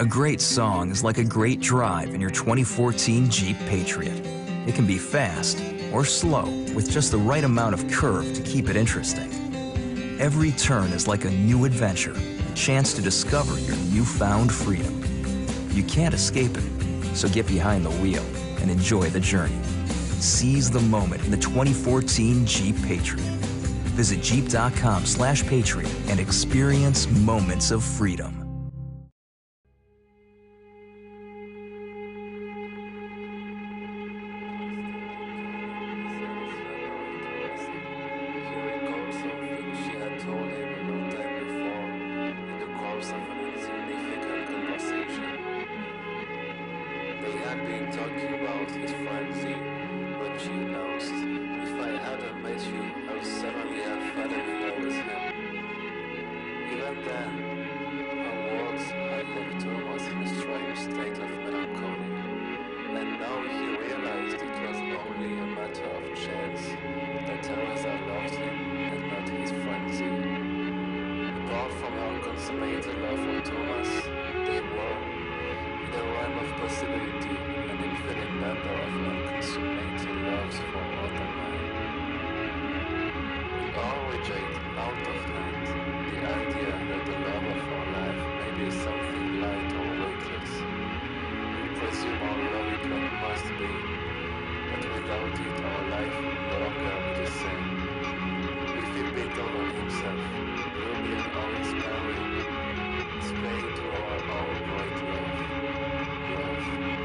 A great song is like a great drive in your 2014 Jeep Patriot. It can be fast or slow with just the right amount of curve to keep it interesting. Every turn is like a new adventure, a chance to discover your newfound freedom. You can't escape it, so get behind the wheel and enjoy the journey. Seize the moment in the 2014 Jeep Patriot. Visit jeep.com slash patriot and experience moments of freedom. Possibility, an infinite number of unconsummated loves for other men. We all reject out of hand the idea that the love of our life may be something light or weightless. We presume our love must be, but without it our life will no longer be the same. We feel Beethoven himself, Rubian or inspiring, displaying to our our great. Love, Thank you.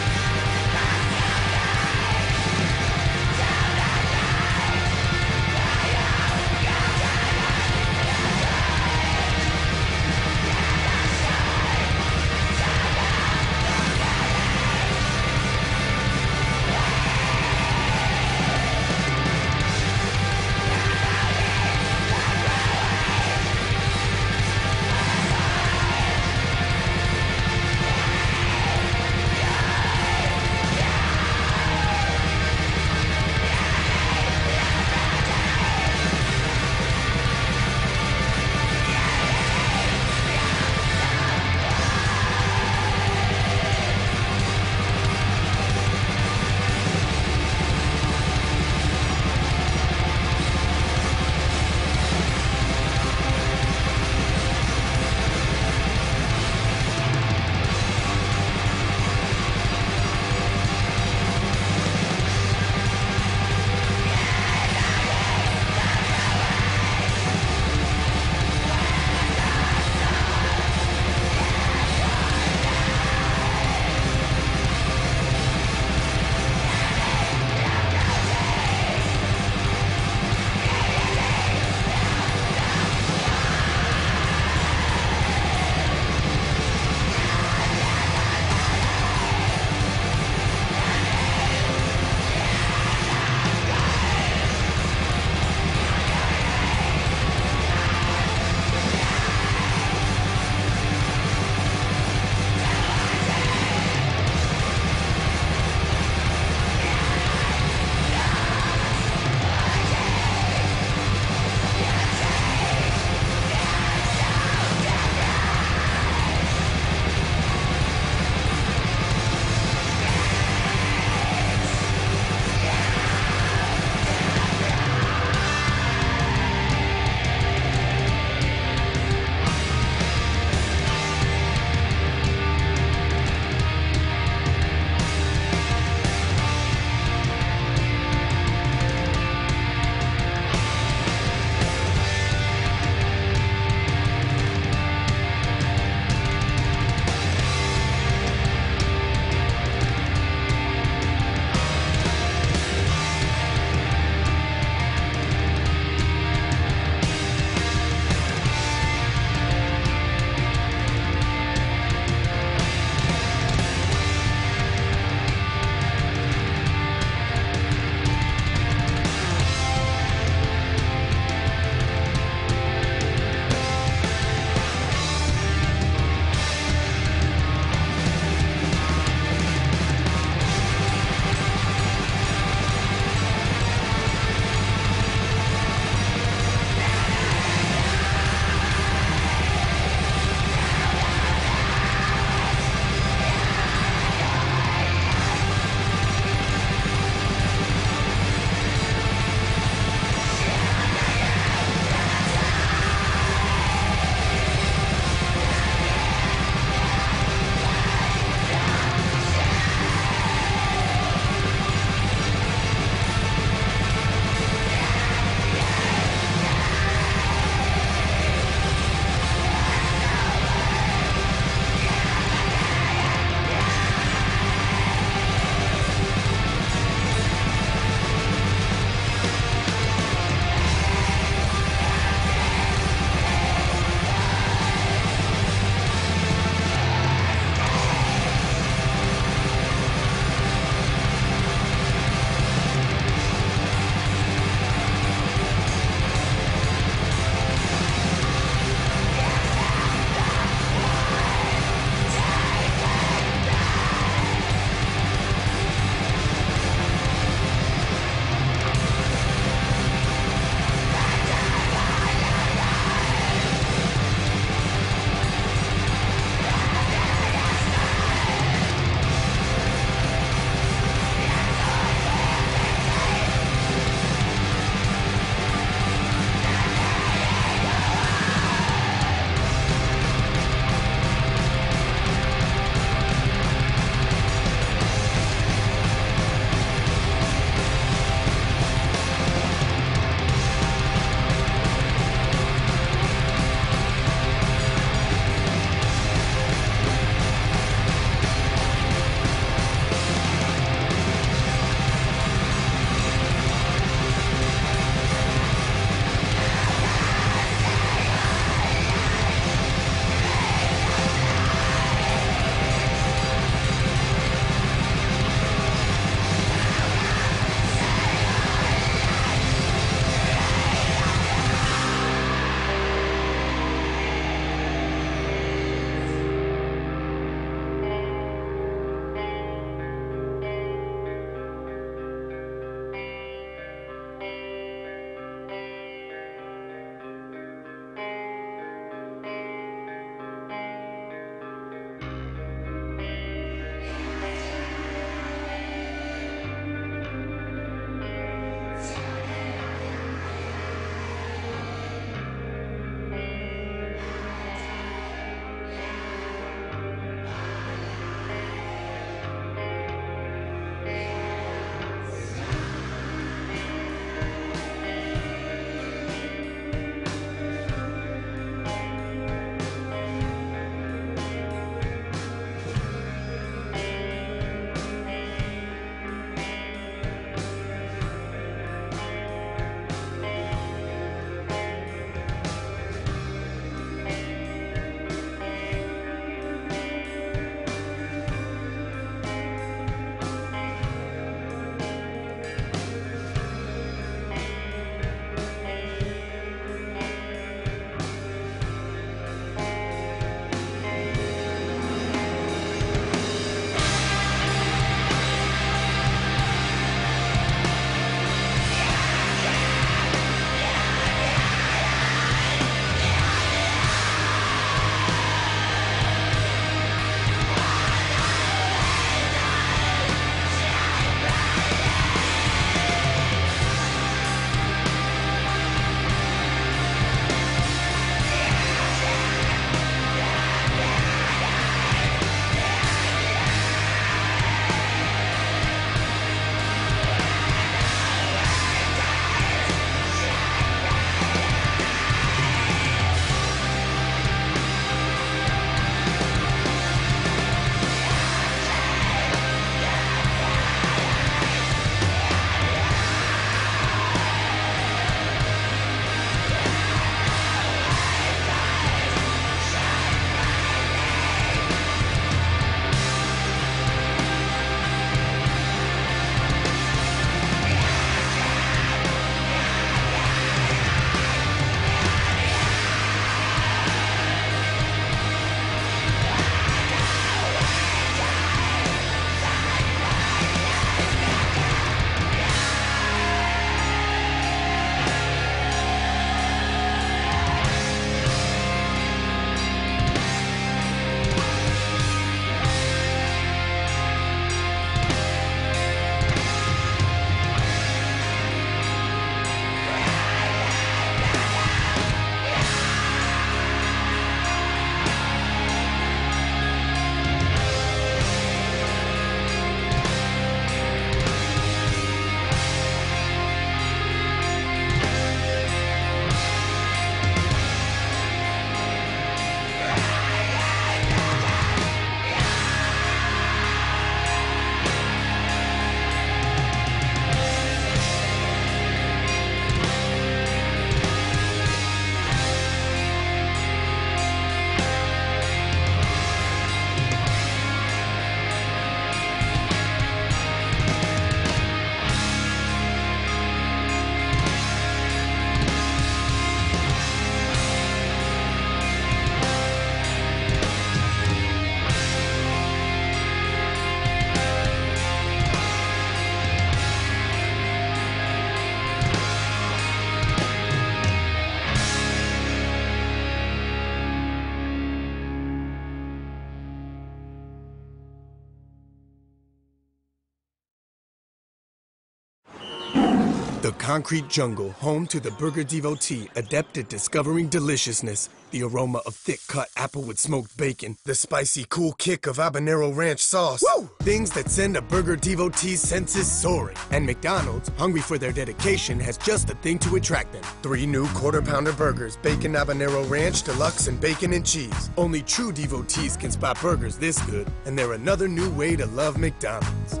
Concrete jungle, home to the burger devotee, adept at discovering deliciousness. The aroma of thick cut apple with smoked bacon. The spicy cool kick of habanero ranch sauce. Woo! Things that send a burger devotee's senses soaring. And McDonald's, hungry for their dedication, has just the thing to attract them. Three new quarter pounder burgers bacon habanero ranch, deluxe, and bacon and cheese. Only true devotees can spot burgers this good, and they're another new way to love McDonald's.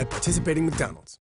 At participating McDonald's.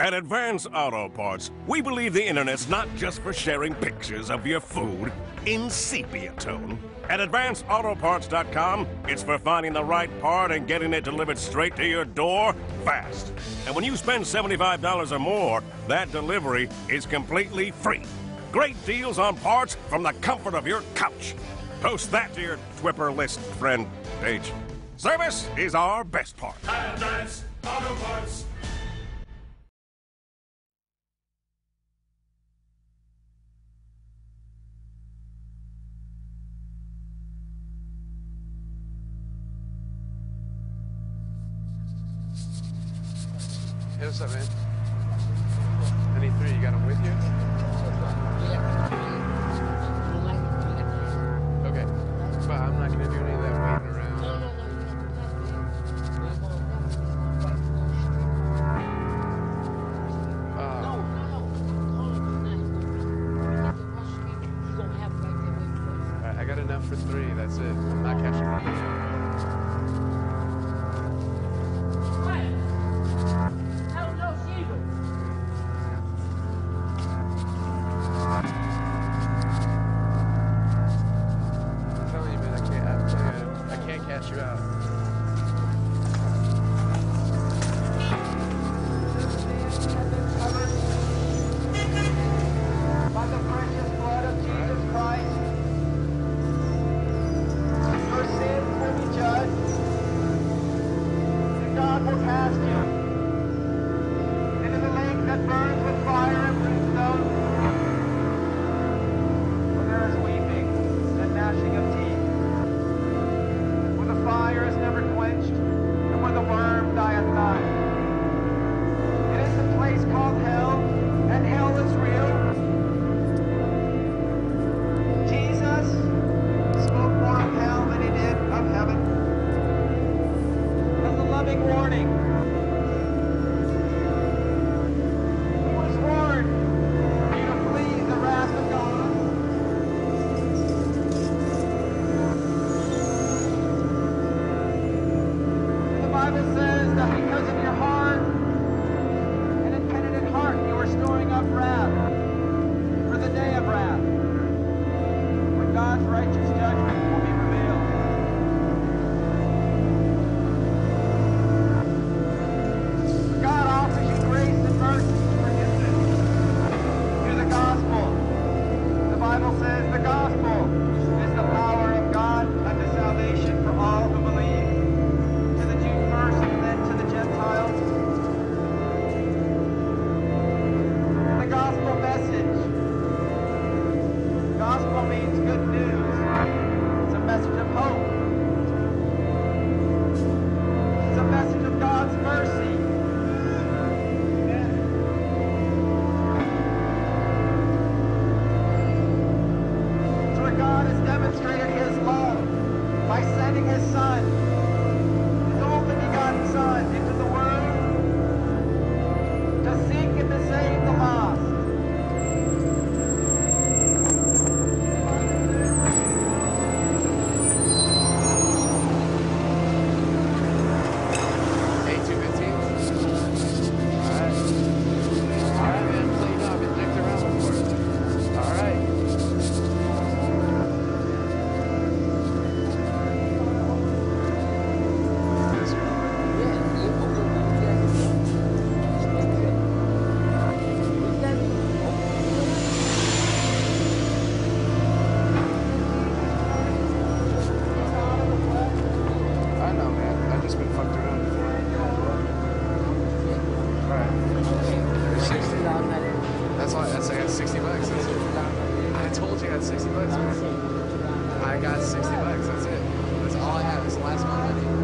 At Advance Auto Parts, we believe the internet's not just for sharing pictures of your food in sepia tone. At AdvanceAutoParts.com, it's for finding the right part and getting it delivered straight to your door fast. And when you spend $75 or more, that delivery is completely free. Great deals on parts from the comfort of your couch. Post that to your Twipper list friend page. Service is our best part. Advance Auto Parts. Hey, what's up, man? I need three. You got them with you? Okay. But I'm not gonna do any I told you I got 60 bucks. Man. I got 60 bucks. That's it. That's all I have. It's the last of my money.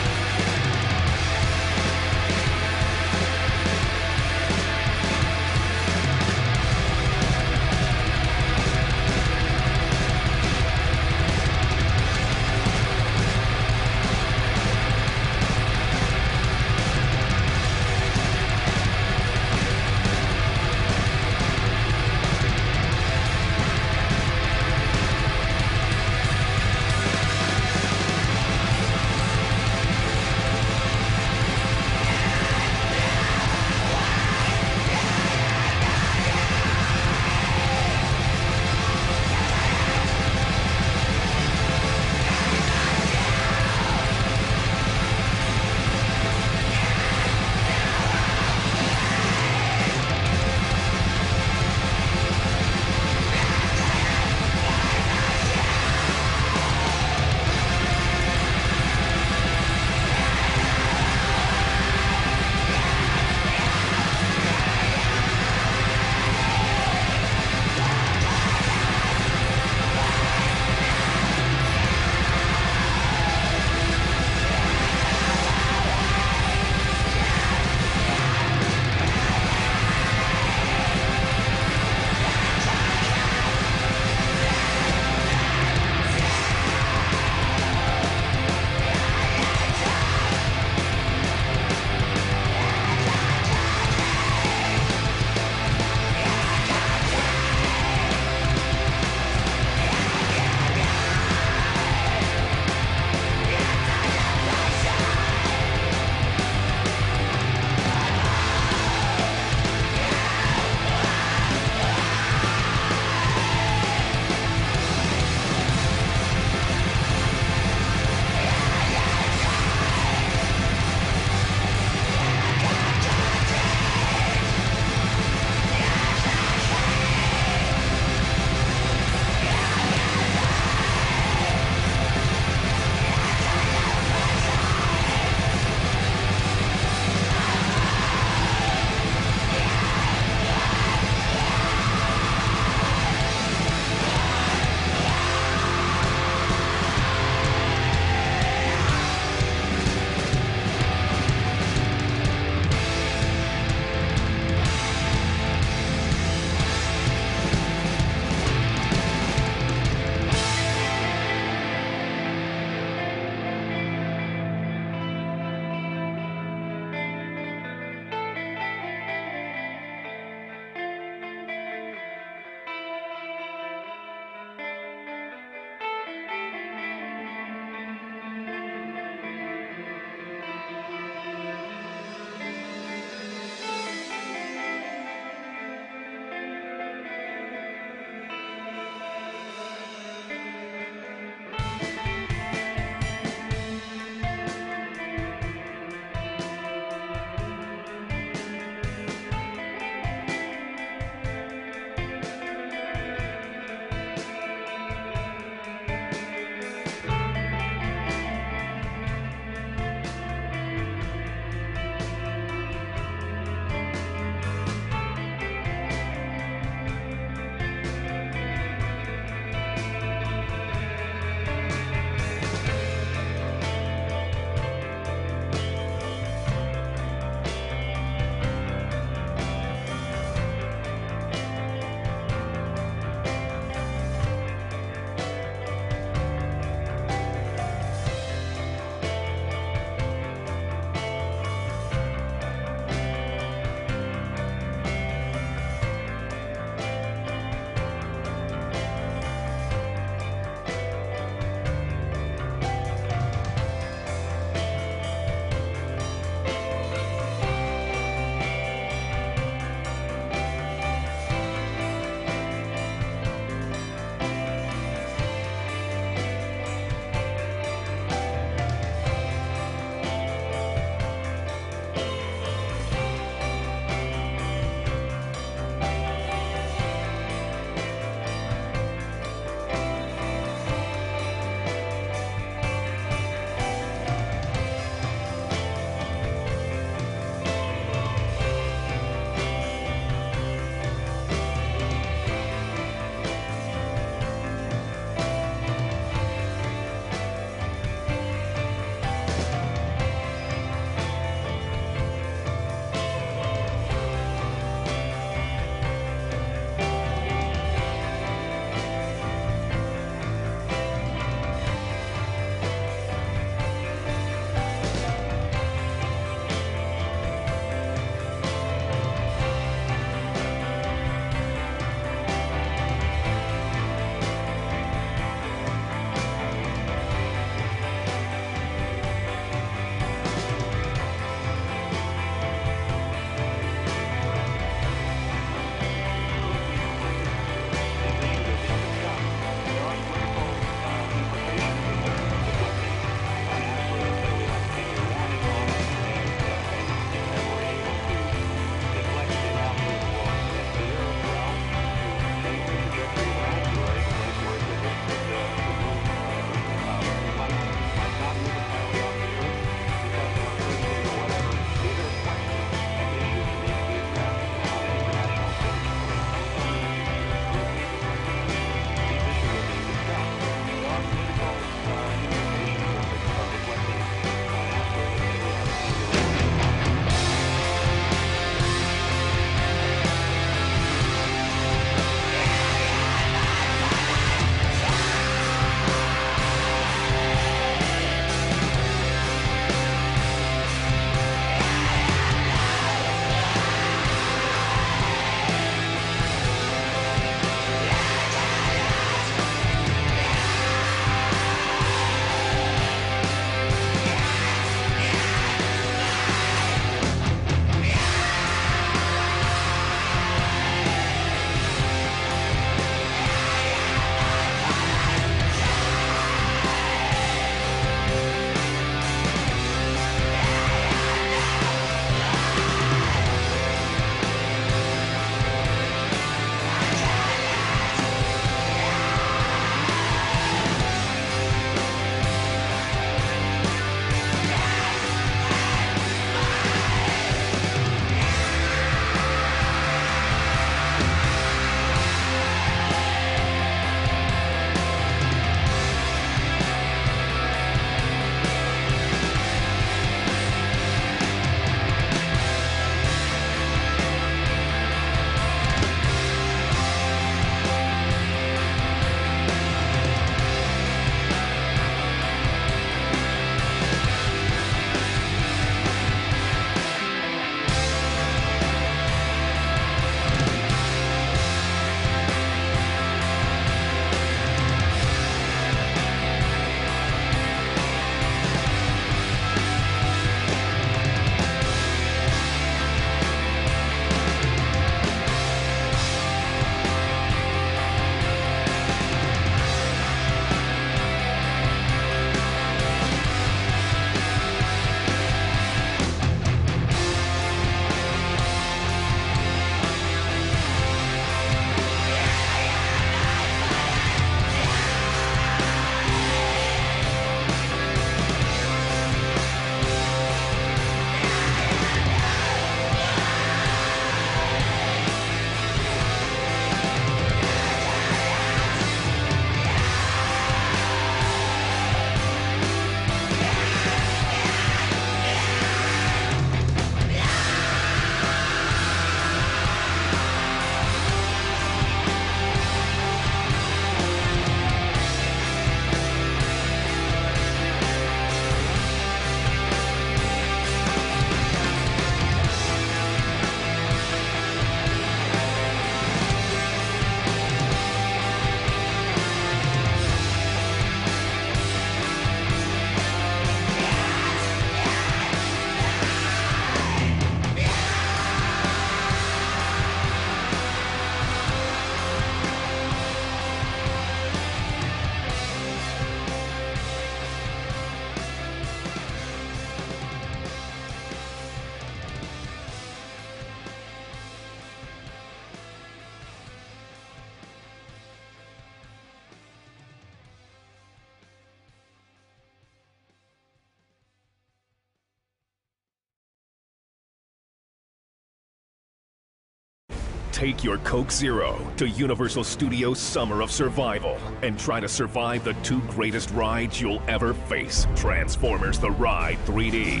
Take your Coke Zero to Universal Studios Summer of Survival and try to survive the two greatest rides you'll ever face Transformers The Ride 3D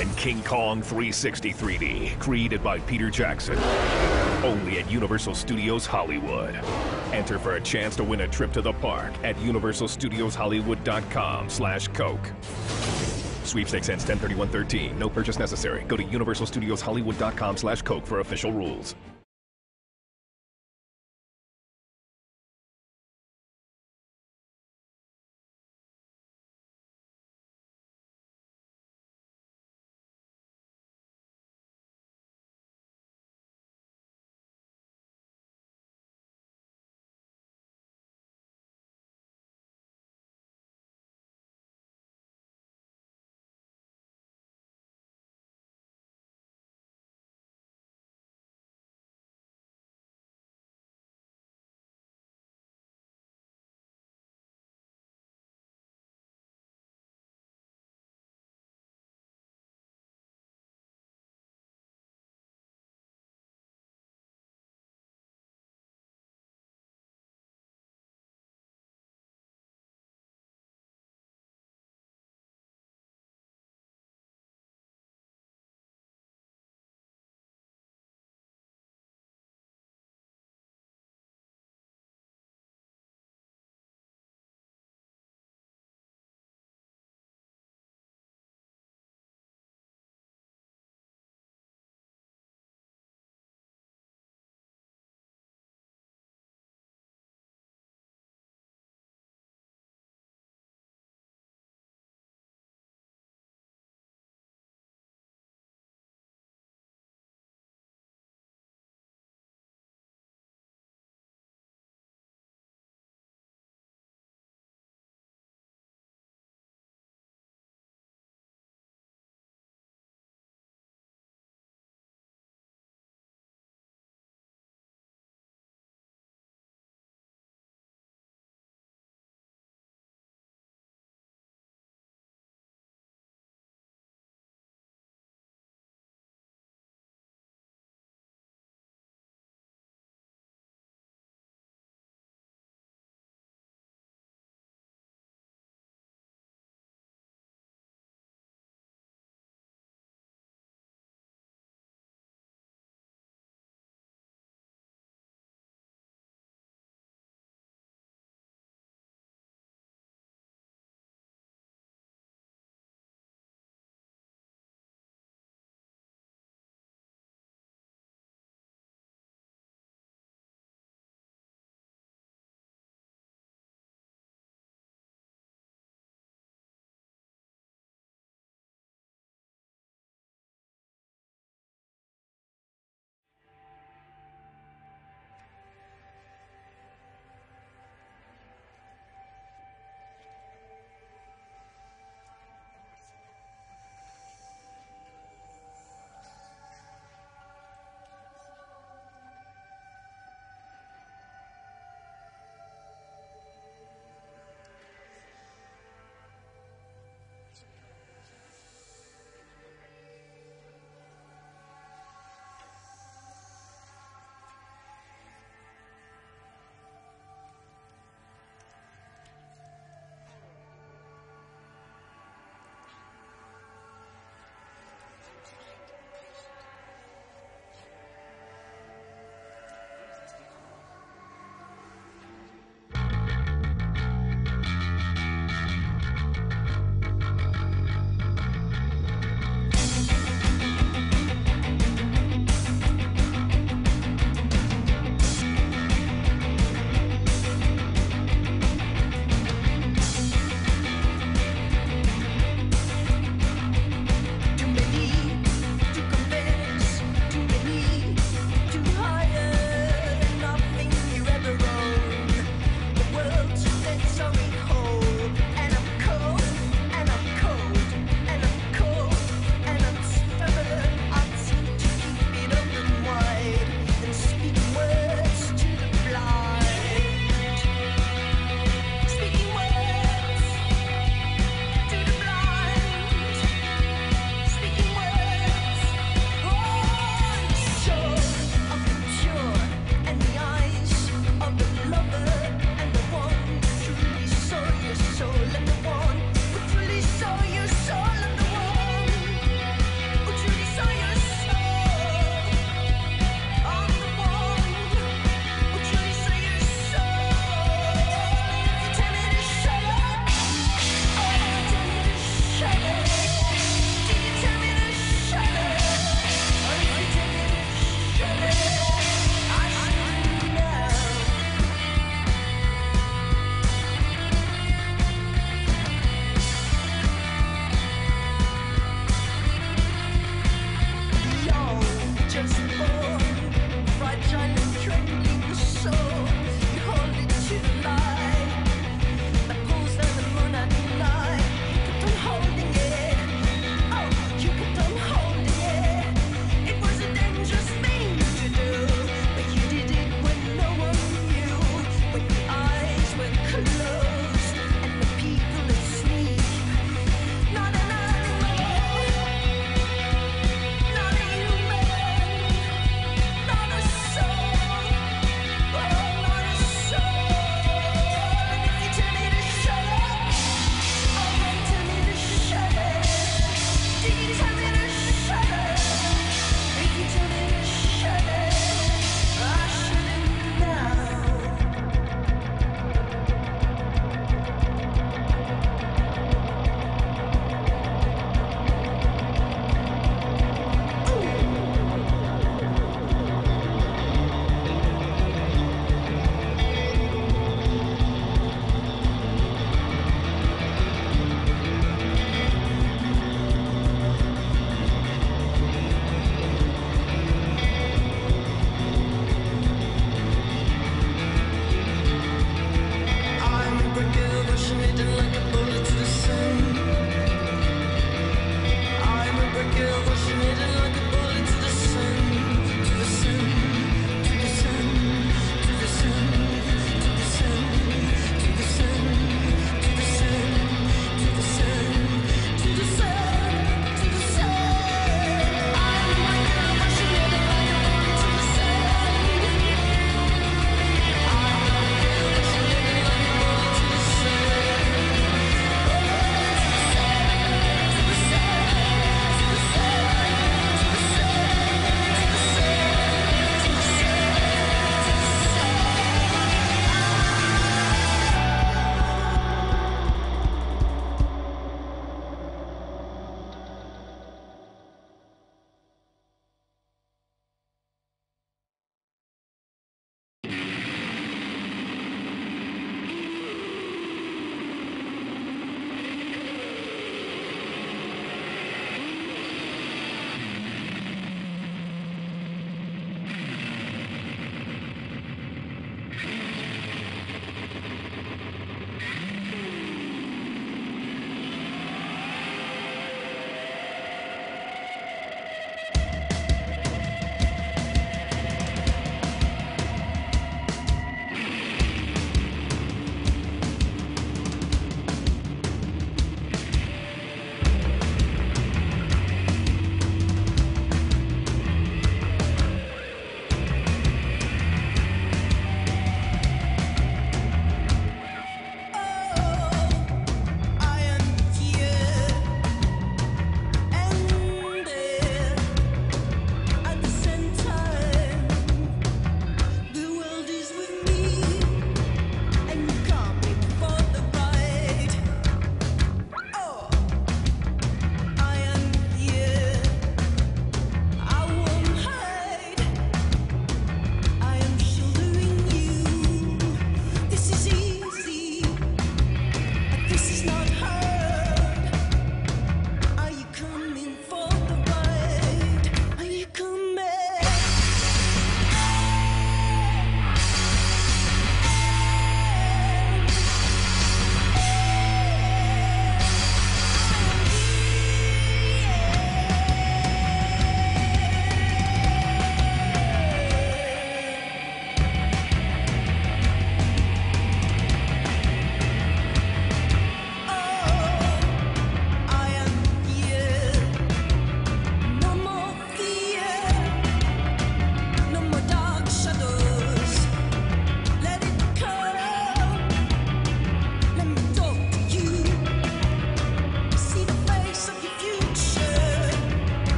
and King Kong 360 3D, created by Peter Jackson. Only at Universal Studios Hollywood. Enter for a chance to win a trip to the park at universalstudioshollywood.com slash Coke. Sweepstakes ends 103113. No purchase necessary. Go to universalstudioshollywood.com slash Coke for official rules.